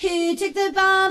Who took the bomb